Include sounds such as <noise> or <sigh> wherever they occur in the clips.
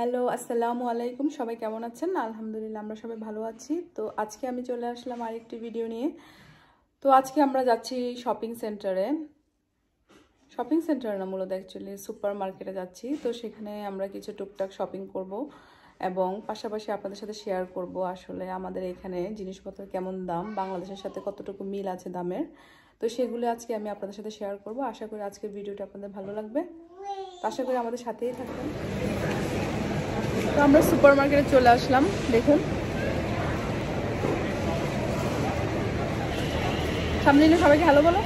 Hello, আসসালামু আলাইকুম। সবাই কেমন আছেন? আলহামদুলিল্লাহ, আমরা সবাই ভালো আছি। তো আজকে আমি চলে আসলাম আরেকটি ভিডিও নিয়ে। তো আজকে আমরা যাচ্ছি শপিং সেন্টারে শপিং সেন্টার না, মূলত অ্যাকচুয়ালি সুপার মার্কেটে যাচ্ছি। তো সেখানে আমরা কিছু টুকটাক শপিং করব এবং পাশাপাশি আপনাদের সাথে শেয়ার করব আসলে আমাদের এখানে জিনিসপত্রের কেমন দাম, বাংলাদেশের সাথে কতটুকু মিল আছে দামের। তো সেগুলো আজকে আমি আপনাদের সাথে শেয়ার করব। আশা করি আজকের ভিডিওটা আপনাদের ভালো লাগবে। আশা করি আমাদের সাথেই থাকবেন। তো আমরা সুপার মার্কেটে চলে আসলাম, দেখুন। সামনে নিয়ে সবাইকে হ্যালো বলো।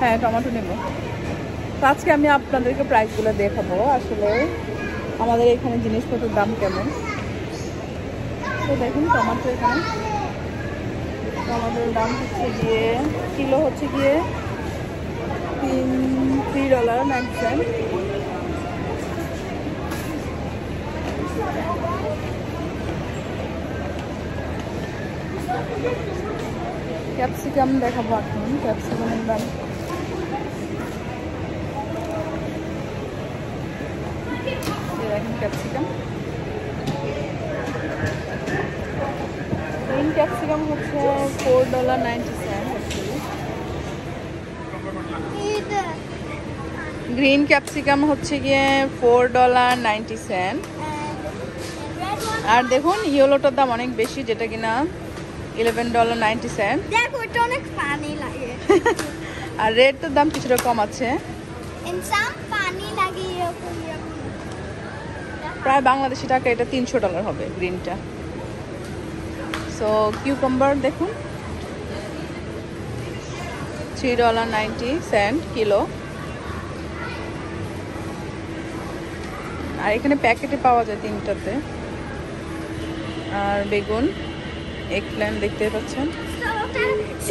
হ্যাঁ টমেটো নেব। তো আজকে আমি আপনাদেরকে প্রাইসগুলো দেখাবো, আসলে আমাদের এখানে জিনিসপত্রের দাম কেমন। তো দেখুন, টমেটো এখানে। টমেটোর দাম হচ্ছে গিয়ে, কিলো হচ্ছে গিয়ে তিন three dollar ninety cent capsicum দেখাবো এখন ক্যাপসিকামের দাম দেখেন ক্যাপসিকাম গ্রিন ক্যাপসিকাম হচ্ছে four dollar ninety cent green capsicum হচ্ছে গিয়ে ফোর ডলার নাইনটি সেন্ট আর দেখুন ইয়েলোটার দাম অনেক বেশি যেটা কিনা ইলেভেন ডলার নাইনটি সেন্ট অনেক পানি লাগে। <laughs> আর রেডটার দাম কিছুটা কম আছে। প্রায় বাংলাদেশি টাকা এটা তিনশো ডলার হবে গ্রিনটা। সো কিউকাম্বার দেখুন। Three dollar ninety cent kilo. আর এখানে প্যাকেটে পাওয়া যায় তিনটাতে। আর বেগুন এক প্ল্যান দেখতে পাচ্ছেন।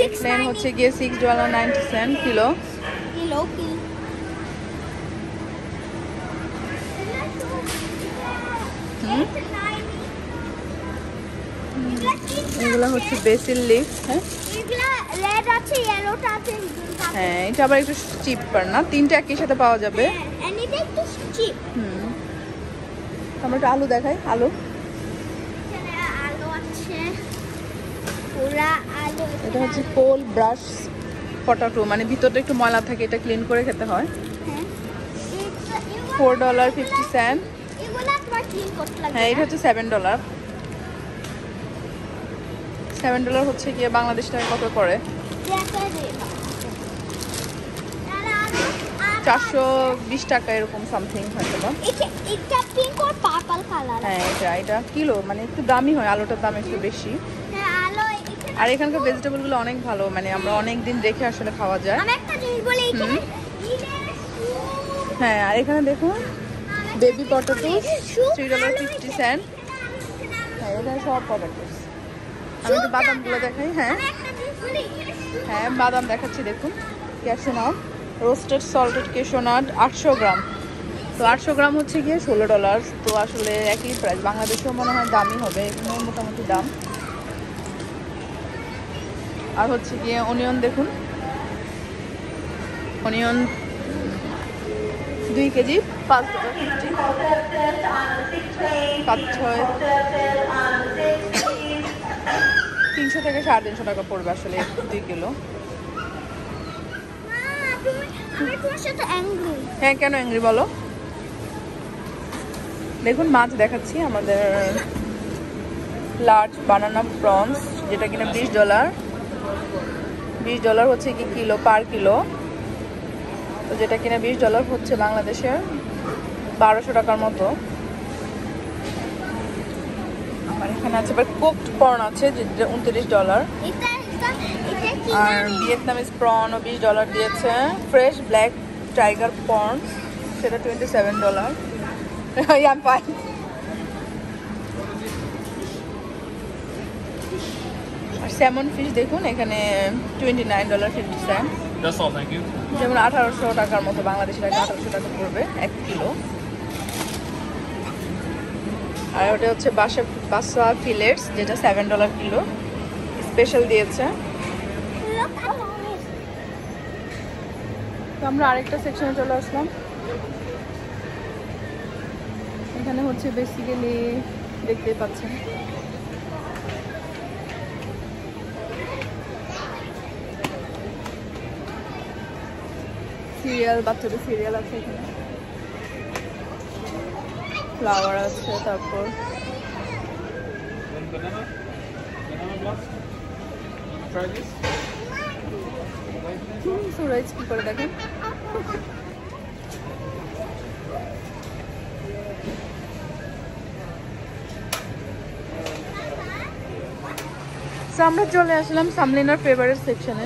এক প্ল্যান হচ্ছে গিয়ে six dollar ninety cent kilo এগুলো হচ্ছে বেসিল লিফ হ্যাঁ। হ্যাঁ এটা আবার একটু চিপ পার না? তিনটা একই সাথে পাওয়া যাবে। হ্যাঁ, হুম। আমরা একটু আলু দেখাই আলু। এটা হচ্ছে কোল ব্রাশ পটাটো মানে ভিতরটা একটু ময়লা থাকে এটা ক্লিন করে খেতে হয়। হ্যাঁ। ফোর ডলার ফিফটি সেন্ট হ্যাঁ এটা হচ্ছে সেভেন ডলার সেভেন ডলার হচ্ছে গিয়ে বাংলাদেশ টাকা কত করে? চারশো বিশ টাকা এরকম সামথিং হয়তো বা এটা পিঙ্ক আর পার্পল কালার হ্যাঁ এটা এটা কিলো মানে একটু দামি হয় আলুটার দাম একটু বেশি। হ্যাঁ আর এখানকার ভেজিটেবলগুলো অনেক ভালো মানে আমরা অনেক দিন রেখে আসলে খাওয়া যায়। হ্যাঁ আর এখানে দেখুন baby potato three dollar fifty cent হ্যাঁ এখানে সব পটেটো আমি একটু বাদামগুলো দেখাই হ্যাঁ। হ্যাঁ বাদাম দেখাচ্ছি দেখুন ক্যাশোনাট রোস্টেড সল্টেড কেশোনাট আটশো গ্রাম। তো আটশো গ্রাম হচ্ছে গিয়ে ষোলো ডলার। তো আসলে একই প্রাইস বাংলাদেশেও মনে হয় দামই হবে। এখানেও মোটামুটি দাম। আর হচ্ছে গিয়ে অনিয়ন দেখুন। অনিয়ন দুই কেজি, পাঁচ পাঁচ ছয়। তিনশো থেকে সাড়ে তিনশো টাকা পড়বে আসলে দুই কিলো। আমি তোমার সাথে অ্যাংরি হ্যাঁ কেন অ্যাংরি বলো? দেখুন মাছ দেখাচ্ছি আমাদের লার্জ বানানা প্রনস যেটা কিনা বিশ ডলার বিশ ডলার হচ্ছে কি কিলো পার কিলো। তো যেটা কিনা বিশ ডলার হচ্ছে বাংলাদেশের বারোশো টাকার মতো। আর এখানে আছে আবার কোকড পর্ন আছে যেটা উনত্রিশ ডলার আর? ভিয়েতনামিজ প্রনও বিশ ডলার দিয়েছে। ফ্রেশ ব্ল্যাক টাইগার পর্ন সেটা টোয়েন্টি সেভেন ডলার ইয়াম পাই আর স্যামন ফিশ দেখুন এখানে twenty nine dollar fifty cent. যেমন আঠারোশো টাকার মতো বাংলাদেশি টাকা আঠারোশো টাকা পড়বে এক কিলো। আর ওটা হচ্ছে বাসা বাসা ফিলেটস যেটা সেভেন ডলার কিলো। স্পেশাল দিয়েছে। তো আমরা আরেকটা সেকশনে চলে আসলাম। এখানে হচ্ছে বেসিক্যালি দেখতে পাচ্ছেন। সিরিয়াল বাচ্চাদের সিরিয়াল আছে এখানে। ফ্লাওয়ার আছে তারপর সুরাইজ কি করে দেখেন So, আমরা চলে আসলাম সামলিনার ফেভারিট সেকশনে.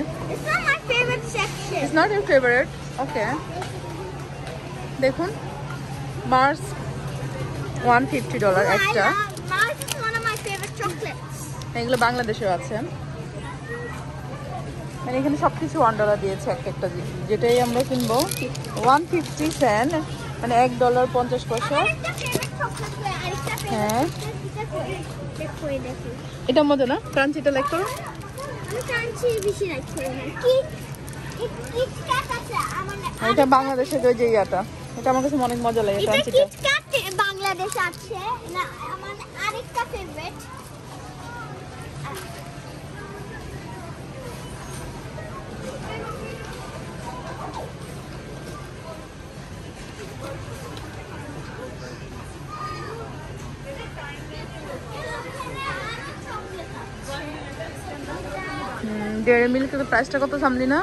It's not your favourite okay দেখুন মার্স ওয়ান ফিফটি ডলার একটা. এগুলো বাংলাদেশেও আছে। মানে এখানে সব কিছু ওয়ান ডলার দিয়েছে এক একটা জিনিস। যেটাই আমরা কিনবো ওয়ান ফিফটি সেন্ট মানে এক ডলার পঞ্চাশ পয়সা। হ্যাঁ। এটা মধ্যে না ক্রাঞ্চিটা লাইক করো। এটা বাংলাদেশের ওই যে ইয়াটা। এটা আমার কাছে অনেক মজা লাগে ক্রাঞ্চিটা। বাংলাদেশ আছে। না আমার আরেকটা ডেয়ারি মিল্কের প্রাইসটা কত সামলি না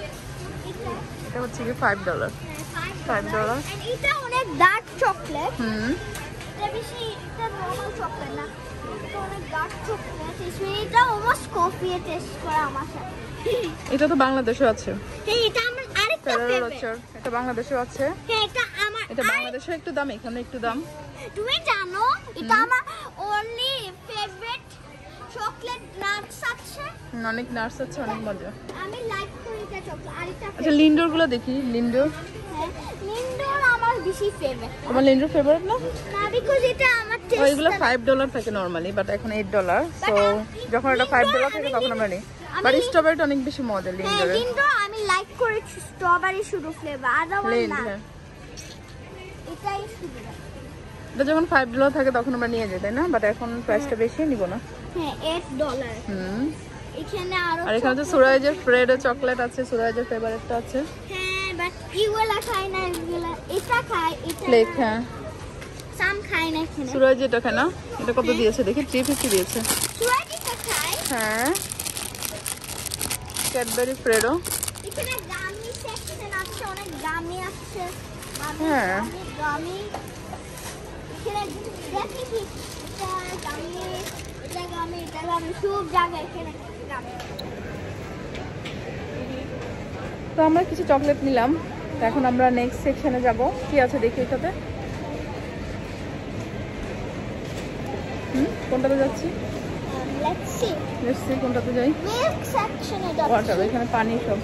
এটা হচ্ছে কি ফাইভ ডলার ফাইভ ডলার এটা অনেক ডার্ক চকলেট হুম। এটা বেশি এটা নরমাল চকলেট না। এটা অনেক ডার্ক চকলেট এটা অলমোস্ট কফি টেস্ট করে আমার সাথে। এটা তো বাংলাদেশেও আছে। হ্যাঁ এটা আমার আরেকটা ফেরারো ফেভারিট এটা আছে। হ্যাঁ এটা আমার এটা বাংলাদেশে একটু দাম এখানে একটু দাম। তুমি জানো এটা আমার অনলি ফেভারিট চকলেট নাটস আছে? অনেক নার্স আছে অনেক মজা। আমি লাইক করি এটা চকলেট আরেকটা আচ্ছা লিন্ডোরগুলো দেখি লিন্ডোর। হ্যাঁ লিন্ডোর আমার বেশি ফেভারিট তোমার লিন্ডোর ফেভারিট না? না বিকজ এটা আমার টেস্ট এগুলো ফাইভ ডলার থাকে নর্মালি বাট এখন ডলার যখন এটা ডলার থাকে তখন আমরা নিই। বাট স্ট্রবেরিটা অনেক বেশি মজা হ্যাঁ আমি লাইক স্ট্রবেরি শুধু ফ্লেভার না। হ্যাঁ। এটাই শুধু এটা যখন ফাইভ ডলার থাকে তখন আমরা নিয়ে যাই তাই না? বাট এখন প্রাইসটা বেশি নিব না। হ্যাঁ 8 ডলার হুম। এখানে আরও আর এখানে তো সুরাইজের ফ্রেডের চকলেট আছে সুরাইজের ফেভারিটটা আছে। হ্যাঁ বাট এগুলা খাই না এগুলা। এটা খাই এটা ফ্লেক হ্যাঁ। সাম খাই না এখানে। সুরাইজ এটা খায় না? এটা কত দিয়েছে? দেখি থ্রি ফিফটি দিয়েছে। সুয়াটিটা খাই হ্যাঁ। ক্যাডবেরি ফ্রেডো এখানে গামি সেকশন আছে অনেক গামি আছে। হ্যাঁ। গামি গামি এখানে দেখি কি? গামি সব এখানে তো আমরা কিছু চকলেট নিলাম। তো এখন আমরা নেক্সট সেকশনে যাব। কি আছে দেখি এটাতে হুম কোনটাতে যাচ্ছি? লেটস সি কোনটাতে যাই। মিল্ক সেকশনে ওয়াটার এখানে পানি সব।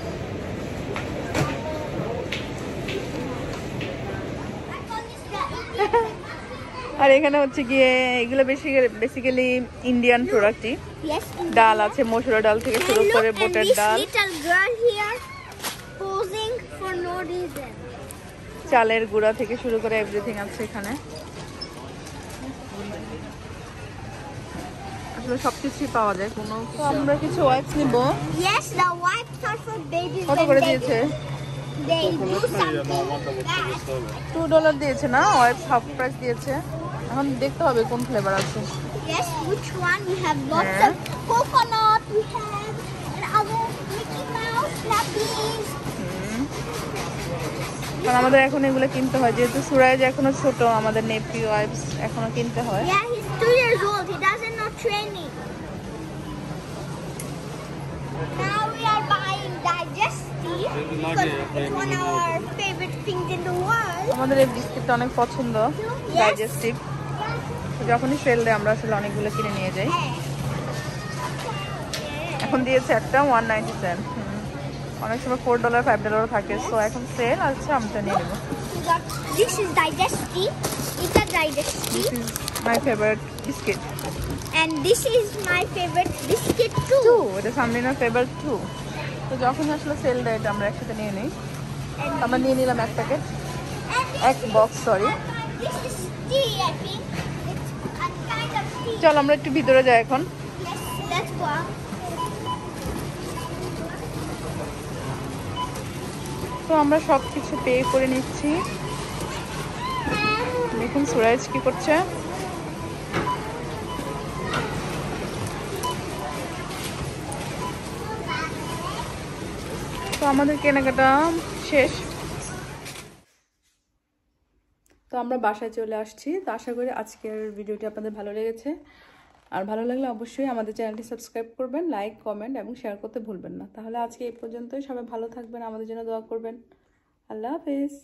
আর এখানে হচ্ছে গিয়ে এগুলো বেশি বেসিক্যালি ইন্ডিয়ান প্রোডাক্টই ডাল আছে মসুরা ডাল থেকে শুরু করে বোটের ডাল. চালের গুঁড়া থেকে শুরু করে এভরিথিং আছে এখানে। আসলে সবকিছুই পাওয়া যায় কোনো আমরা কিছু ওয়াইপস নিব. কত করে দিয়েছে. টু ডলার দিয়েছে না? ওয়াইপস হাফ প্রাইস দিয়েছে। এখন দেখতে হবে কোন ফ্লেভার আছে Yes, which one? We have lots Yeah. of coconut. We have other Mickey Mouse nappies. কারণ আমাদের এখন এগুলো কিনতে হয় যেহেতু সুরাইজ এখনও ছোট আমাদের নেপি ওয়াইপস এখনও কিনতে হয় Yeah, he's two years old. He doesn't know training. Now we are buying digestive because it's one of our favorite things in the world. আমাদের এই বিস্কিটটা অনেক পছন্দ ডাইজেস্টিভ যখনই সেল দেয় আমরা আসলে অনেকগুলো কিনে নিয়ে যাই। এখন দিয়েছে একটা ওয়ান নাইনটি সেন্ট অনেক সময় ফোর ডলার ফাইভ ডলারও থাকে সো এখন সেল আছে আমরা নিয়ে নেব। We got this is digestive. It's a digestive. This is my favourite biscuit. Too এটা সামলিনার ফেভারিট টু তো যখন আসলে সেল দেয় এটা আমরা একসাথে নিয়ে নিই। আমরা নিয়ে নিলাম এক প্যাকেট এক বক্স সরি চল আমরা একটু ভিতরে যাই এখন. তো আমরা সব কিছু পে করে নিচ্ছি। দেখুন সুরাজ কি করছে। তো আমাদের কেনাকাটা শেষ তো আমরা বাসায় চলে আসছি। তো আশা করি আজকের ভিডিওটি আপনাদের ভালো লেগেছে। আর ভালো লাগলে অবশ্যই আমাদের চ্যানেলটি সাবস্ক্রাইব করবেন, লাইক, কমেন্ট এবং শেয়ার করতে ভুলবেন না। তাহলে আজকে এই পর্যন্তই। সবাই ভালো থাকবেন, আমাদের জন্য দোয়া করবেন। আল্লাহ হাফেজ।